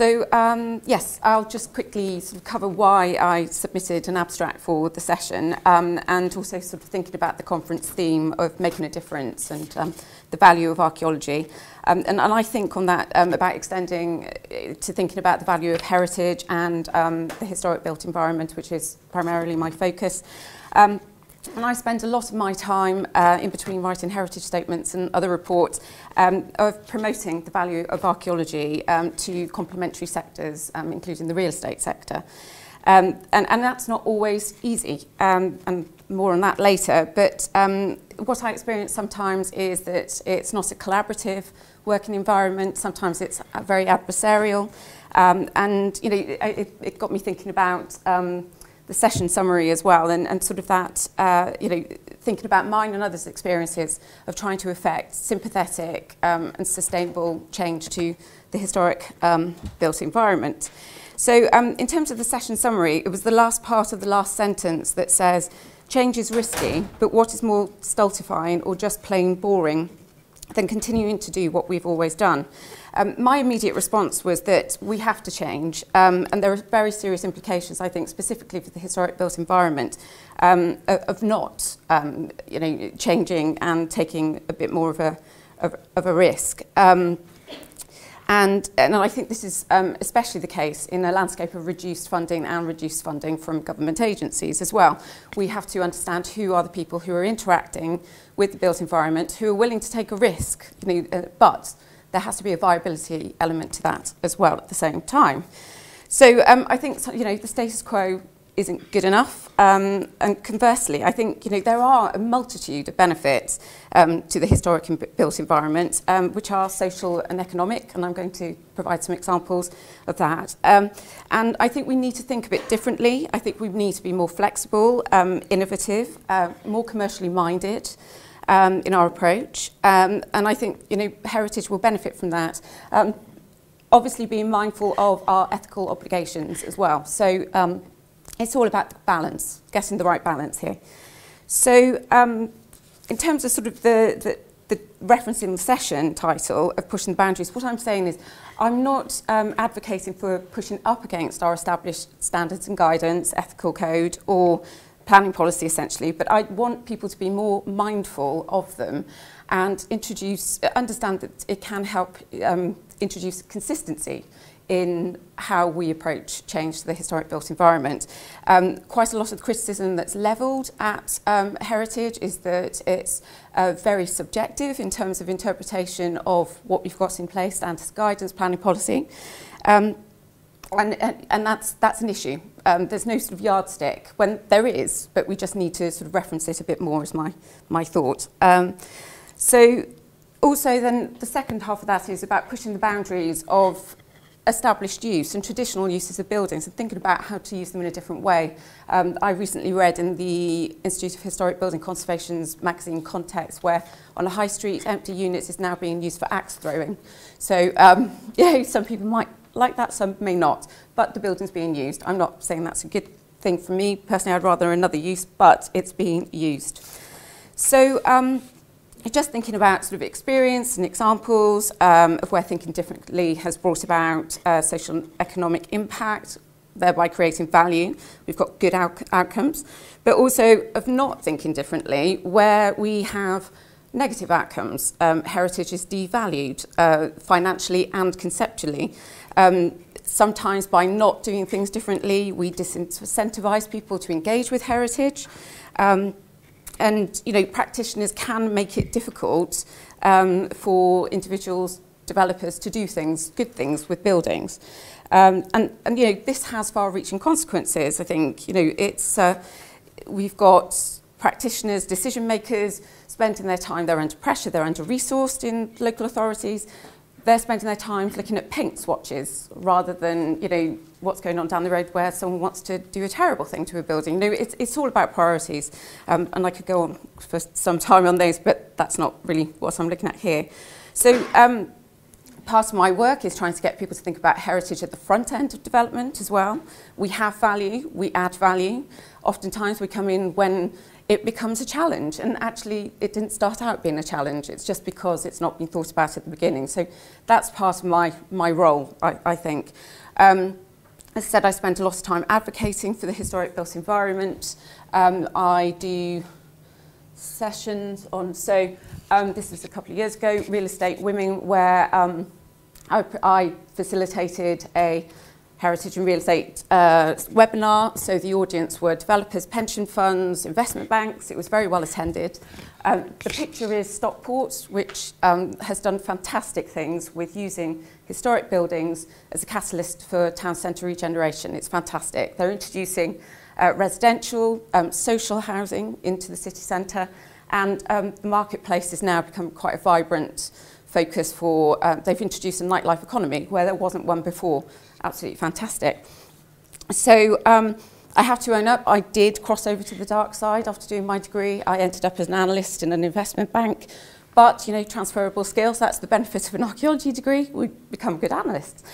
So um, yes, I'll just quickly sort of cover why I submitted an abstract for the session um, and also sort of thinking about the conference theme of making a difference and um, the value of archaeology. Um, and, and I think on that um, about extending uh, to thinking about the value of heritage and um, the historic built environment, which is primarily my focus. Um, And I spend a lot of my time uh, in between writing heritage statements and other reports um, of promoting the value of archaeology um, to complementary sectors, um, including the real estate sector. Um, and, and that's not always easy, um, and more on that later. But um, what I experience sometimes is that it's not a collaborative working environment. Sometimes it's uh, very adversarial. Um, and, you know, it, it got me thinking about... Um, the session summary as well and, and sort of that, uh, you know, thinking about mine and others' experiences of trying to affect sympathetic um, and sustainable change to the historic um, built environment. So um, in terms of the session summary, it was the last part of the last sentence that says, change is risky, but what is more stultifying or just plain boring than continuing to do what we've always done? Um, my immediate response was that we have to change, um, and there are very serious implications, I think, specifically for the historic built environment, um, of, not, um, you know, changing and taking a bit more of a, of, of a risk. Um, and, and I think this is um, especially the case in a landscape of reduced funding and reduced funding from government agencies as well. We have to understand who are the people who are interacting with the built environment, who are willing to take a risk, you know, uh, but there has to be a viability element to that as well at the same time. So um, I think you know the status quo isn't good enough. Um, and conversely, I think you know there are a multitude of benefits um, to the historic and built environment, um, which are social and economic, and I'm going to provide some examples of that. Um, and I think we need to think a bit differently. I think we need to be more flexible, um, innovative, uh, more commercially minded um, in our approach. Um, and I think you know heritage will benefit from that. Um, obviously being mindful of our ethical obligations as well. So um, it's all about balance, getting the right balance here. So um, in terms of sort of the, the, the the session title of pushing the boundaries, what I'm saying is I'm not um, advocating for pushing up against our established standards and guidance, ethical code, or planning policy essentially, but I want people to be more mindful of them and introduce, understand that it can help um, introduce consistency in how we approach change to the historic built environment. Um, quite a lot of the criticism that's levelled at um, heritage is that it's uh, very subjective in terms of interpretation of what we've got in place, standards guidance, planning policy. Um, and, and, and that's, that's an issue. Um, there's no sort of yardstick when there is, but we just need to sort of reference it a bit more is my, my thought. Um, so also then the second half of that is about pushing the boundaries of established use and traditional uses of buildings and thinking about how to use them in a different way. Um, I recently read in the Institute of Historic Building Conservation's magazine Context where on a high street empty units is now being used for axe throwing. So um, yeah, some people might like that, some may not, but the building's being used. I'm not saying that's a good thing for me. Personally, I'd rather another use, but it's being used. So um, just thinking about sort of experience and examples um, of where thinking differently has brought about uh, social and economic impact, thereby creating value. We've got good out outcomes, but also of not thinking differently, where we have negative outcomes. Um, heritage is devalued uh, financially and conceptually. Um, sometimes by not doing things differently, we disincentivize people to engage with heritage. Um, and, you know, practitioners can make it difficult um, for individuals, developers to do things, good things with buildings. Um, and, and, you know, this has far-reaching consequences, I think. You know, it's, uh, we've got practitioners, decision makers spending their time, they're under pressure, they're under resourced in local authorities, they're spending their time looking at paint swatches rather than, you know, what's going on down the road where someone wants to do a terrible thing to a building. You know, it's, it's all about priorities. Um, and I could go on for some time on those, but that's not really what I'm looking at here. So um, part of my work is trying to get people to think about heritage at the front end of development as well. We have value, we add value. Oftentimes we come in when it becomes a challenge. And actually, it didn't start out being a challenge. It's just because it's not been thought about at the beginning. So that's part of my, my role, I, I think. Um, as I said, I spent a lot of time advocating for the historic built environment. Um, I do sessions on, so um, this was a couple of years ago, Real Estate Women, where um, I, I facilitated a heritage and real estate uh, webinar. So the audience were developers, pension funds, investment banks. It was very well attended. Um, the picture is Stockport, which um, has done fantastic things with using historic buildings as a catalyst for town centre regeneration. It's fantastic. They're introducing uh, residential, um, social housing into the city centre, and um, the marketplace has now become quite a vibrant focus for, uh, they've introduced a nightlife economy where there wasn't one before. Absolutely fantastic. So um, I have to own up, I did cross over to the dark side after doing my degree. I ended up as an analyst in an investment bank. But, you know, transferable skills, that's the benefit of an archaeology degree. We become good analysts.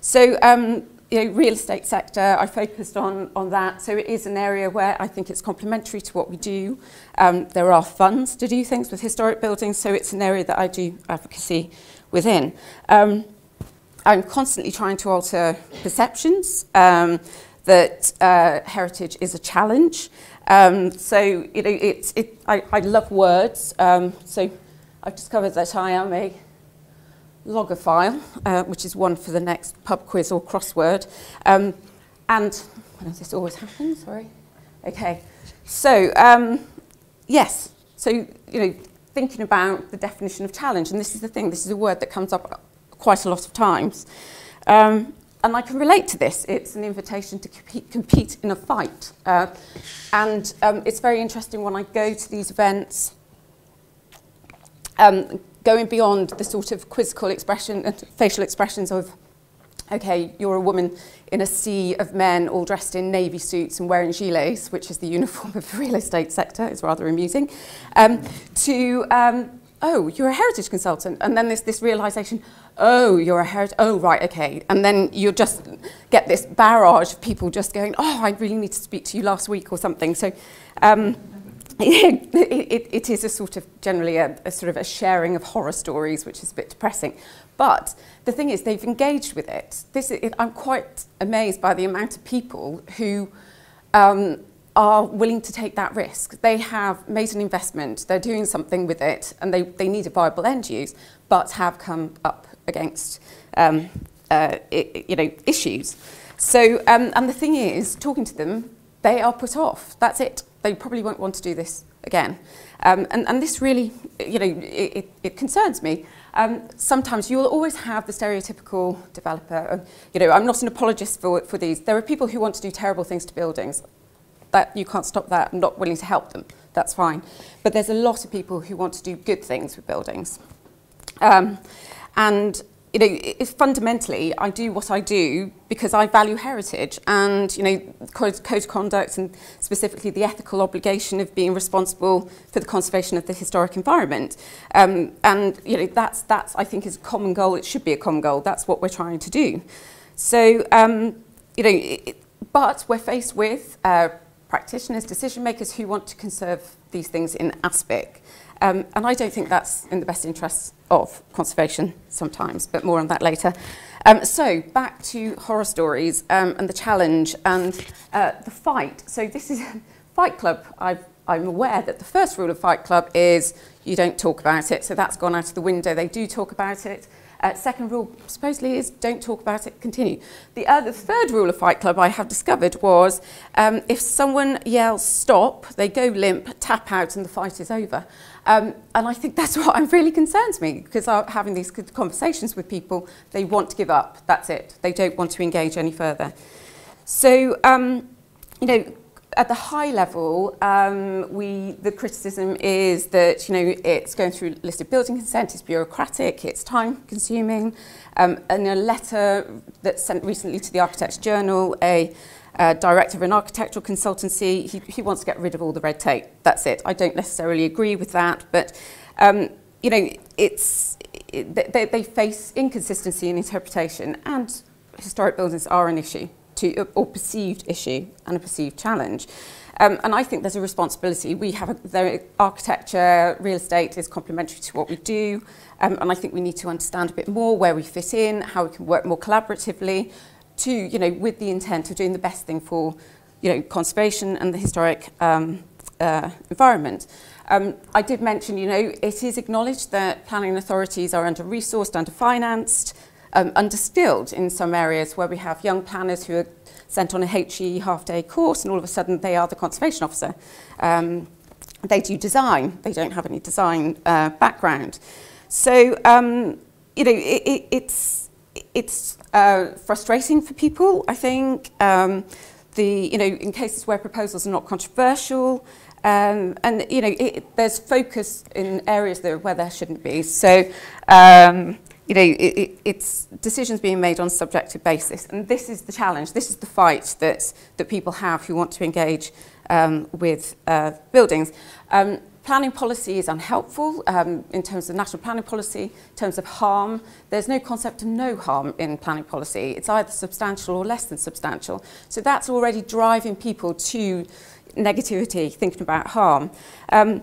So um, you know, real estate sector, I focused on, on that. So it is an area where I think it's complementary to what we do. Um, there are funds to do things with historic buildings, so it's an area that I do advocacy within. Um, I'm constantly trying to alter perceptions um, that uh, heritage is a challenge. Um, so, you know, it, it, I, I love words. Um, so I've discovered that I am a logophile, uh, which is one for the next pub quiz or crossword. Um, and does this always happen? Sorry. Okay. So, um, yes. So, you know, thinking about the definition of challenge, and this is the thing, this is a word that comes up quite a lot of times. Um, and I can relate to this. It's an invitation to compete, compete in a fight. Uh, and um, it's very interesting when I go to these events, um, going beyond the sort of quizzical expression and facial expressions of, okay, you're a woman in a sea of men all dressed in navy suits and wearing gilets, which is the uniform of the real estate sector, it's rather amusing, um, to, um, oh, you're a heritage consultant. And then there's this realization, oh, you're a heritage, oh, right, okay. And then you just get this barrage of people just going, oh, I really need to speak to you last week or something. So, um, it, it, it is a sort of generally a, a sort of a sharing of horror stories, which is a bit depressing. But the thing is, they've engaged with it. This, it I'm quite amazed by the amount of people who um, are willing to take that risk. They have made an investment, they're doing something with it, and they, they need a viable end use, but have come up against um, uh, you know, issues. So, um, and the thing is, talking to them, they are put off. That's it. They probably won't want to do this again. Um, and, and this really, you know, it, it, it concerns me. Um, sometimes you will always have the stereotypical developer. You know, I'm not an apologist for, for these. There are people who want to do terrible things to buildings. That you can't stop that. Not willing to help them. That's fine. But there's a lot of people who want to do good things with buildings. Um, and you know, it's fundamentally, I do what I do because I value heritage and, you know, code, code of conduct and specifically the ethical obligation of being responsible for the conservation of the historic environment. Um, and, you know, that's, that's, I think, is a common goal. It should be a common goal. That's what we're trying to do. So, um, you know, it, but we're faced with uh, practitioners, decision makers who want to conserve these things in aspic. Um, and I don't think that's in the best interests of conservation sometimes, but more on that later. Um, so back to horror stories um, and the challenge and uh, the fight. So this is Fight Club. I've, I'm aware that the first rule of Fight Club is you don't talk about it. So that's gone out of the window. They do talk about it. Uh, second rule, supposedly, is don't talk about it, continue. The other, third rule of Fight Club I have discovered was um, if someone yells stop, they go limp, tap out, and the fight is over. Um, and I think that's what I'm really concerns me because I'm having these conversations with people, they want to give up, that's it. They don't want to engage any further. So, um, you know, at the high level, um, we, the criticism is that you know it's going through listed building consent, it's bureaucratic, it's time consuming. Um, and a letter that's sent recently to the Architects Journal, a uh, director of an architectural consultancy, he, he wants to get rid of all the red tape. That's it. I don't necessarily agree with that, but um, you know, it's it, they, they face inconsistency in interpretation, and historic buildings are an issue to, uh, or perceived issue and a perceived challenge. Um, and I think there's a responsibility. We have a, the architecture, real estate is complementary to what we do. Um, and I think we need to understand a bit more where we fit in, how we can work more collaboratively to, you know, with the intent of doing the best thing for, you know, conservation and the historic um, uh, environment. Um, I did mention, you know, it is acknowledged that planning authorities are under-resourced, under-financed, um, underskilled in some areas where we have young planners who are sent on a HE half-day course and all of a sudden they are the conservation officer. Um, they do design. They don't have any design uh, background. So, um, you know, it, it, it's, it's uh, frustrating for people, I think. Um, the, you know, in cases where proposals are not controversial, um, and you know, it, there's focus in areas there where there shouldn't be. So, um, you know, it, it, it's decisions being made on subjective basis, and this is the challenge. This is the fight that that people have who want to engage um, with uh, buildings. Um, planning policy is unhelpful um, in terms of national planning policy, in terms of harm. There's no concept of no harm in planning policy. It's either substantial or less than substantial. So that's already driving people to negativity, thinking about harm. Um,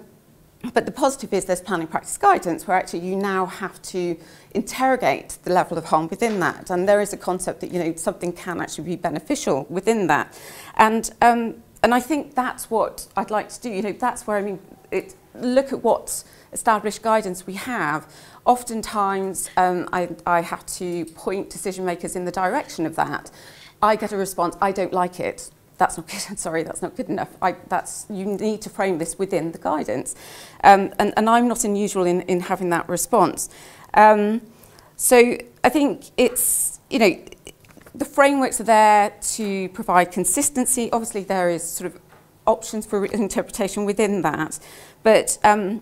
but the positive is there's planning practice guidance where actually you now have to interrogate the level of harm within that. And there is a concept that, you know, something can actually be beneficial within that. And, um, and I think that's what I'd like to do. You know, that's where, I mean, it, look at what established guidance we have. Oftentimes, um, I, I have to point decision makers in the direction of that. I get a response, I don't like it. That's not good, sorry, that's not good enough. I, that's, you need to frame this within the guidance. Um, and, and I'm not unusual in, in having that response. Um, so I think it's, you know, the frameworks are there to provide consistency. Obviously, there is sort of options for interpretation within that. But um,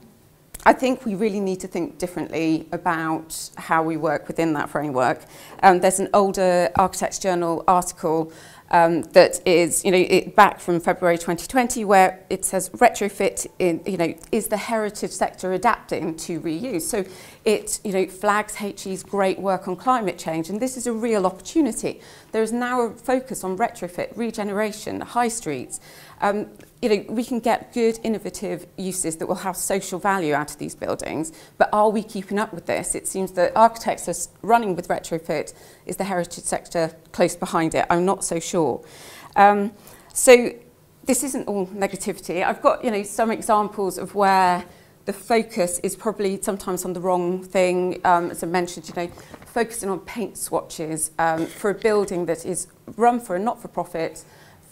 I think we really need to think differently about how we work within that framework. Um, there's an older Architects Journal article um, that is, you know, it, back from February 2020, where it says retrofit in, you know, is the heritage sector adapting to reuse? So it, you know, flags HE's great work on climate change, and this is a real opportunity There is now a focus on retrofit, regeneration, high streets, um, you know, we can get good innovative uses that will have social value out of these buildings, but are we keeping up with this? It seems that architects are running with retrofit. Is the heritage sector close behind it? I'm not so sure. Um, so this isn't all negativity. I've got, you know, some examples of where the focus is probably sometimes on the wrong thing. Um, as I mentioned, you know, focusing on paint swatches um, for a building that is run for a not-for-profit,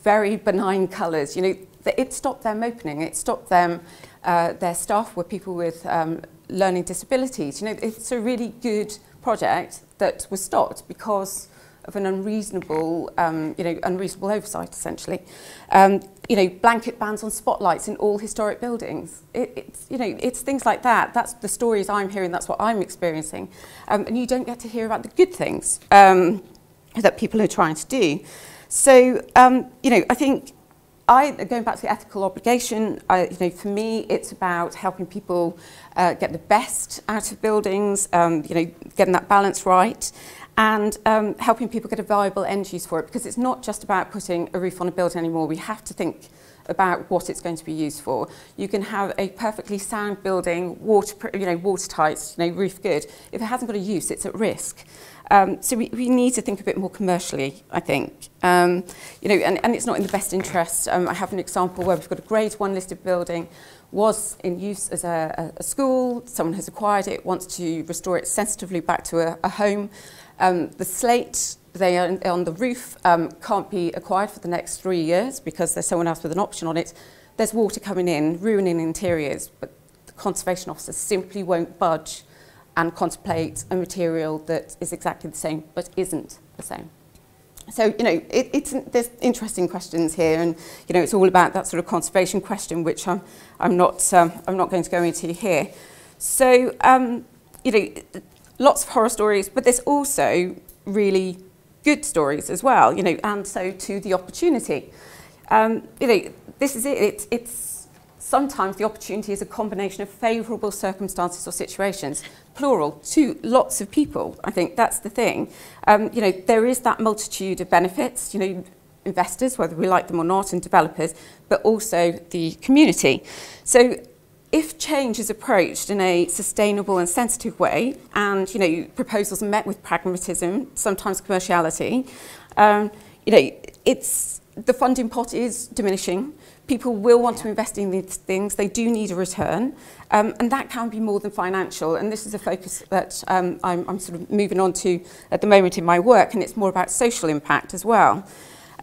very benign colours. You know, it stopped them opening. It stopped them, uh, their staff were people with um, learning disabilities. You know, it's a really good project that was stopped because of an unreasonable, um, you know, unreasonable oversight, essentially. Um, you know, blanket bans on spotlights in all historic buildings. It, it's, you know, it's things like that. That's the stories I'm hearing. That's what I'm experiencing. Um, and you don't get to hear about the good things um, that people are trying to do. So, um, you know, I think I, going back to the ethical obligation, I, you know, for me, it's about helping people uh, get the best out of buildings, um, you know, getting that balance right, and um, helping people get a viable end use for it, because it's not just about putting a roof on a building anymore. We have to think about what it's going to be used for. You can have a perfectly sound building, water, you know, watertight, you know, roof good. If it hasn't got a use, it's at risk. Um, so we, we need to think a bit more commercially, I think. Um, you know, and, and it's not in the best interest. Um, I have an example where we've got a grade one listed building, was in use as a, a, school, someone has acquired it, wants to restore it sensitively back to a, a home. Um, the slate they are on the roof um, can't be acquired for the next three years because there's someone else with an option on it. There's water coming in, ruining interiors, but the conservation officer simply won't budge and contemplate a material that is exactly the same but isn't the same. So, you know, it, it's, there's interesting questions here and, you know, it's all about that sort of conservation question, which I'm, I'm, not, um, I'm not going to go into here. So, um, you know, lots of horror stories, but there's also really good stories as well, you know, and so to the opportunity. Um, you know, this is it. It's, it's sometimes the opportunity is a combination of favourable circumstances or situations, plural, to lots of people. I think that's the thing. Um, you know, there is that multitude of benefits, you know, investors, whether we like them or not, and developers, but also the community. So if change is approached in a sustainable and sensitive way, and you know proposals met with pragmatism, sometimes commerciality, um, you know it's the funding pot is diminishing. People will want to invest in these things. They do need a return, um, and that can be more than financial. And this is a focus that um, I'm, I'm sort of moving on to at the moment in my work, and it's more about social impact as well.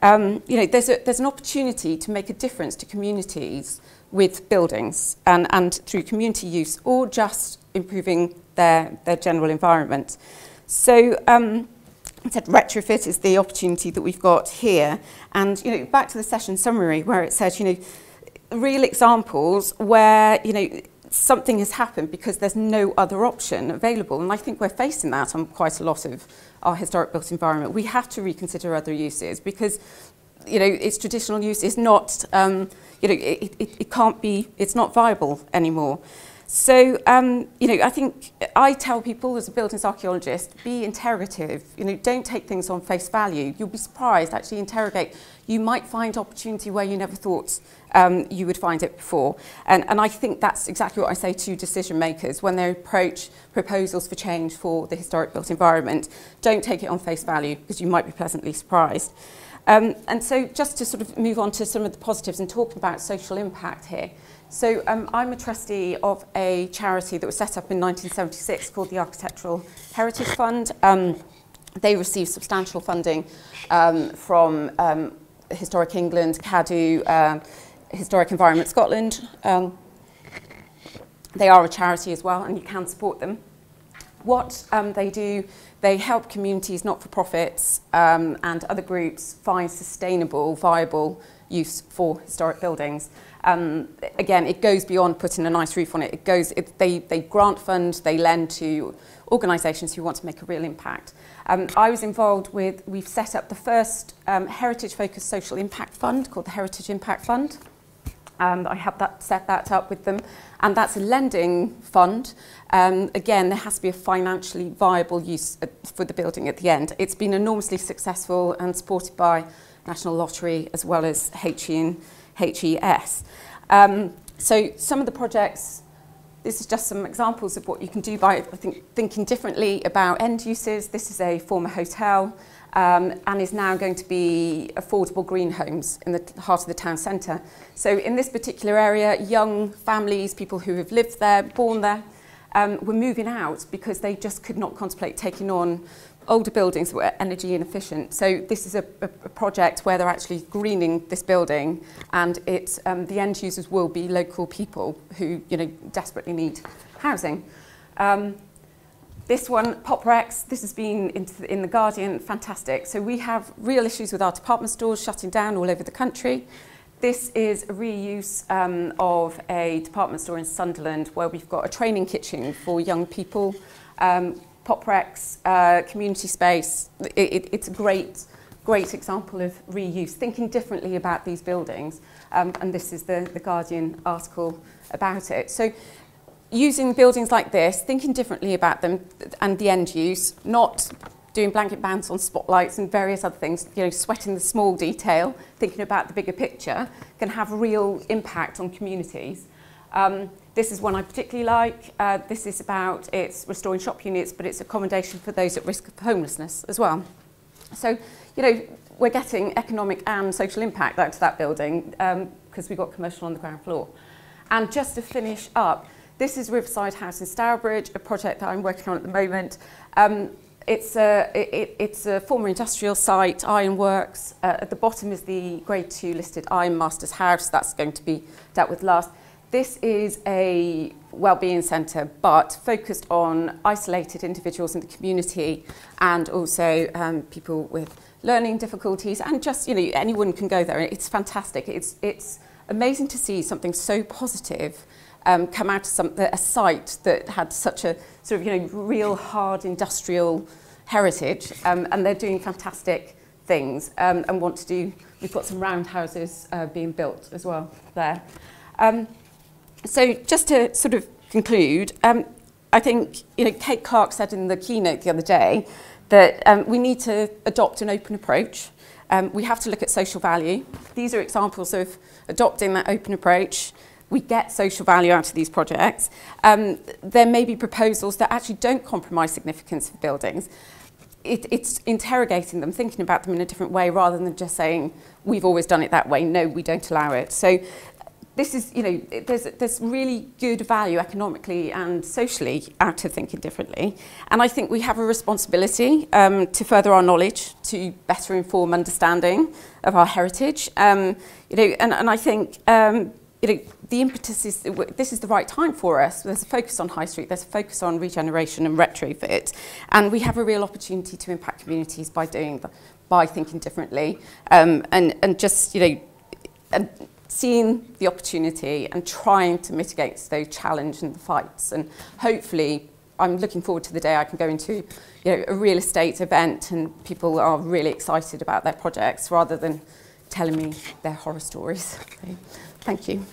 Um, you know, there's, a, there's an opportunity to make a difference to communities with buildings and, and through community use or just improving their, their general environment. So um, I said retrofit is the opportunity that we've got here. And, you know, back to the session summary where it said, you know, real examples where, you know, something has happened because there's no other option available. And I think we're facing that on quite a lot of our historic built environment. We have to reconsider other uses because, you know, its traditional use is not, um, you know, it, it, it can't be, it's not viable anymore. So, um, you know, I think I tell people as a buildings archaeologist, be interrogative. You know, don't take things on face value. You'll be surprised, actually interrogate. You might find opportunity where you never thought um, you would find it before. And, and I think that's exactly what I say to decision makers when they approach proposals for change for the historic built environment. Don't take it on face value because you might be pleasantly surprised. Um, and so just to sort of move on to some of the positives and talk about social impact here. So um, I'm a trustee of a charity that was set up in 1976 called the Architectural Heritage Fund. Um, they receive substantial funding um, from um, Historic England, CADU, um, Historic Environment Scotland. Um, they are a charity as well and you can support them. What um, they do, they help communities, not-for-profits um, and other groups find sustainable, viable use for historic buildings. Um, again, it goes beyond putting a nice roof on it. It goes, it, they, they grant fund, they lend to organisations who want to make a real impact. Um, I was involved with, we've set up the first um, heritage-focused social impact fund called the Heritage Impact Fund. Um, I have that, set that up with them. And that's a lending fund. Um, again, there has to be a financially viable use uh, for the building at the end. It's been enormously successful and supported by National Lottery as well as HE HES. Um, so some of the projects, this is just some examples of what you can do by I think, thinking differently about end uses. This is a former hotel um, and is now going to be affordable green homes in the heart of the town centre. So in this particular area, young families, people who have lived there, born there, um, were moving out because they just could not contemplate taking on older buildings that were energy inefficient. So this is a, a, a project where they're actually greening this building and it, um, the end users will be local people who you know, desperately need housing. Um, this one, Pop Recs, this has been in The Guardian, fantastic. So we have real issues with our department stores shutting down all over the country. This is a reuse um, of a department store in Sunderland where we've got a training kitchen for young people um, PopRecs, uh, community space, it, it, it's a great, great example of reuse, thinking differently about these buildings. Um, and this is the, the Guardian article about it. So using buildings like this, thinking differently about them and the end use, not doing blanket bans on spotlights and various other things, you know, sweating the small detail, thinking about the bigger picture, can have real impact on communities. Um, This is one I particularly like. Uh, this is about, it's restoring shop units, but it's accommodation for those at risk of homelessness as well. So, you know, we're getting economic and social impact out of that building because um, we've got commercial on the ground floor. And just to finish up, this is Riverside House in Stourbridge, a project that I'm working on at the moment. Um, it's a, it, it's a former industrial site, ironworks. Uh, at the bottom is the grade two listed Ironmasters House. That's going to be dealt with last. This is a wellbeing centre, but focused on isolated individuals in the community and also um, people with learning difficulties and just, you know, anyone can go there. It's fantastic. It's, it's amazing to see something so positive um, come out of some, a site that had such a sort of, you know, real hard industrial heritage um, and they're doing fantastic things um, and want to do, we've got some roundhouses uh, being built as well there. Um, so just to sort of conclude, um, I think you know Kate Clark said in the keynote the other day that um, we need to adopt an open approach. Um, we have to look at social value. These are examples of adopting that open approach. We get social value out of these projects. Um, there may be proposals that actually don't compromise significance of buildings. It, it's interrogating them, thinking about them in a different way rather than just saying, we've always done it that way. No, we don't allow it. So this is, you know, there's, there's really good value economically and socially out of thinking differently. And I think we have a responsibility um, to further our knowledge, to better inform understanding of our heritage. Um, you know, and, and I think, um, you know, the impetus is, this is the right time for us. There's a focus on high street, there's a focus on regeneration and retrofit. And we have a real opportunity to impact communities by doing, the, by thinking differently. Um, and, and just, you know, and seeing the opportunity and trying to mitigate those challenges and the fights. And hopefully, I'm looking forward to the day I can go into you know, a real estate event and people are really excited about their projects rather than telling me their horror stories. Thank you.